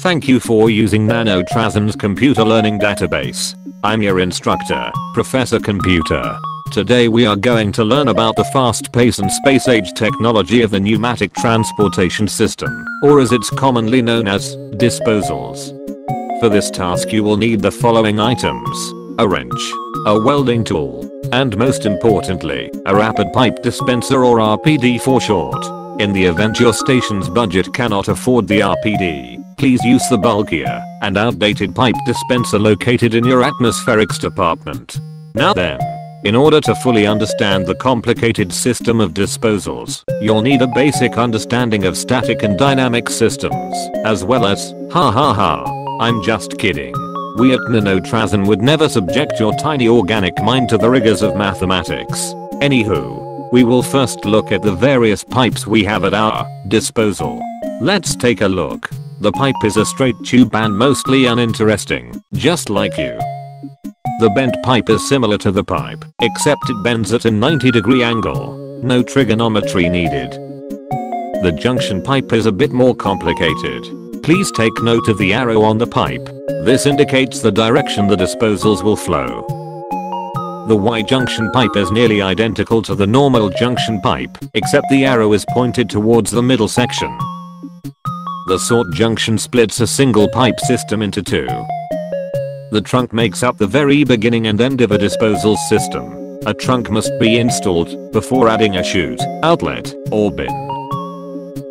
Thank you for using Nanotrasen's computer learning database. I'm your instructor, Professor Computer. Today we are going to learn about the fast pace and space age technology of the pneumatic transportation system, or as it's commonly known as, disposals. For this task you will need the following items. A wrench, a welding tool, and most importantly, a rapid pipe dispenser or RPD for short. In the event your station's budget cannot afford the RPD, please use the bulkier and outdated pipe dispenser located in your atmospherics department. Now then, in order to fully understand the complicated system of disposals, you'll need a basic understanding of static and dynamic systems, as well as, ha ha ha, I'm just kidding. We at Nanotrasen would never subject your tiny organic mind to the rigors of mathematics. Anywho, we will first look at the various pipes we have at our disposal. Let's take a look. The pipe is a straight tube and mostly uninteresting, just like you. The bent pipe is similar to the pipe, except it bends at a 90 degree angle. No trigonometry needed. The junction pipe is a bit more complicated. Please take note of the arrow on the pipe. This indicates the direction the disposals will flow. The Y-junction pipe is nearly identical to the normal junction pipe, except the arrow is pointed towards the middle section. The sort junction splits a single pipe system into two. The trunk makes up the very beginning and end of a disposal system. A trunk must be installed before adding a chute, outlet, or bin.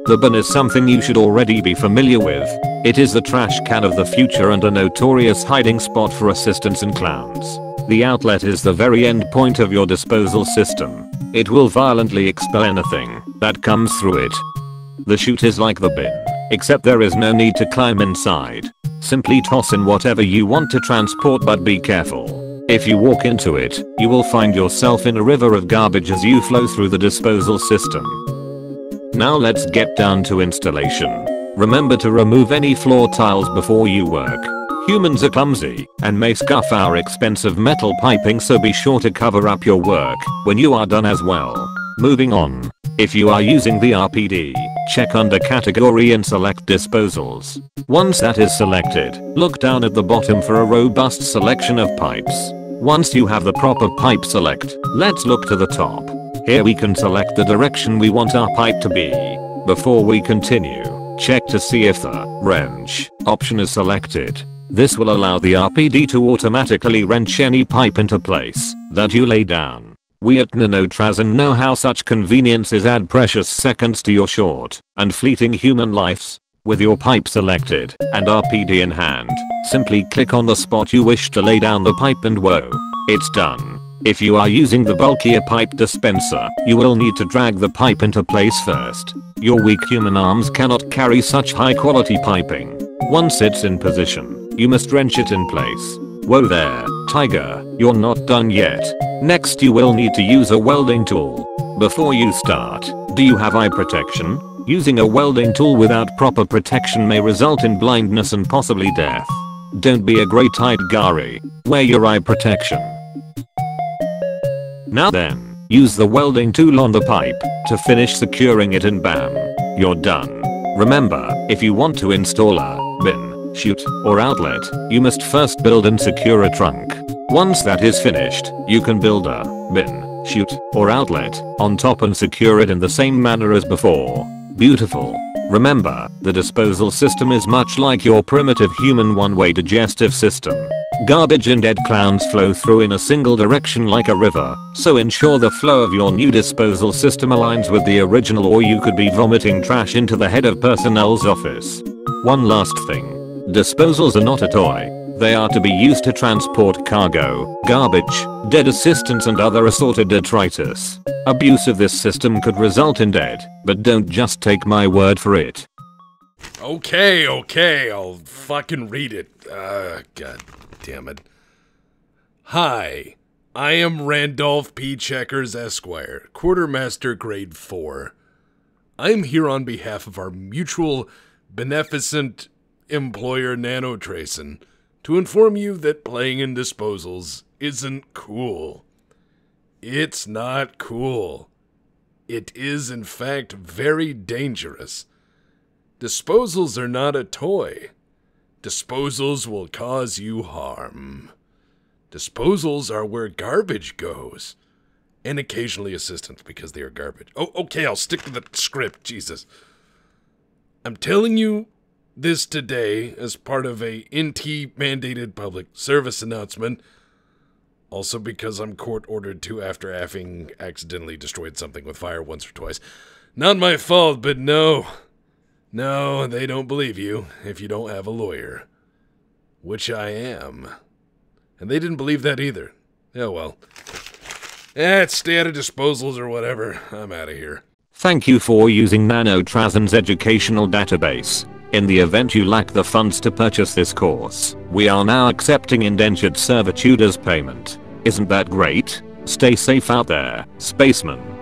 The bin is something you should already be familiar with. It is the trash can of the future and a notorious hiding spot for assistants and clowns. The outlet is the very end point of your disposal system. It will violently expel anything that comes through it. The chute is like the bin, except there is no need to climb inside. Simply toss in whatever you want to transport but be careful. If you walk into it, you will find yourself in a river of garbage as you flow through the disposal system. Now let's get down to installation. Remember to remove any floor tiles before you work. Humans are clumsy and may scuff our expensive metal piping so be sure to cover up your work when you are done as well. Moving on. If you are using the RPD, check under category and select disposals. Once that is selected, look down at the bottom for a robust selection of pipes. Once you have the proper pipe select, let's look to the top. Here we can select the direction we want our pipe to be. Before we continue, check to see if the wrench option is selected. This will allow the RPD to automatically wrench any pipe into place that you lay down. We at Nanotrasen know how such conveniences add precious seconds to your short and fleeting human lives. With your pipe selected and RPD in hand, simply click on the spot you wish to lay down the pipe and whoa, it's done. If you are using the bulkier pipe dispenser, you will need to drag the pipe into place first. Your weak human arms cannot carry such high quality piping. Once it's in position, you must wrench it in place. Whoa there, tiger, you're not done yet. Next you will need to use a welding tool. Before you start, do you have eye protection? Using a welding tool without proper protection may result in blindness and possibly death. Don't be a great-eyed gari. Wear your eye protection. Now then, use the welding tool on the pipe to finish securing it and bam, you're done. Remember, if you want to install a bin, chute, or outlet, you must first build and secure a trunk. Once that is finished, you can build a bin, chute, or outlet on top and secure it in the same manner as before. Beautiful. Remember, the disposal system is much like your primitive human one-way digestive system. Garbage and dead clowns flow through in a single direction like a river, so ensure the flow of your new disposal system aligns with the original or you could be vomiting trash into the head of personnel's office. One last thing. Disposals are not a toy. They are to be used to transport cargo, garbage, dead assistants and other assorted detritus. Abuse of this system could result in dead, but don't just take my word for it. Okay, okay, I'll fucking read it. Uh, god damn it. Hi, I am Randolph P. Checkers Esquire, Quartermaster Grade 4. I am here on behalf of our mutual beneficent employer Nanotrasen to inform you that playing in disposals isn't cool. It's not cool. It is, in fact, very dangerous. Disposals are not a toy. Disposals will cause you harm. Disposals are where garbage goes. And occasionally assistants because they are garbage. Oh, okay, I'll stick to the script, Jesus. I'm telling you this today as part of a NT mandated public service announcement. Also because I'm court ordered to after having accidentally destroyed something with fire once or twice. Not my fault, but no. No, they don't believe you if you don't have a lawyer. Which I am. And they didn't believe that either. Oh well. Eh, stay out of disposals or whatever. I'm out of here. Thank you for using Nanotrasen's educational database. In the event you lack the funds to purchase this course, we are now accepting indentured servitude as payment. Isn't that great? Stay safe out there, spaceman.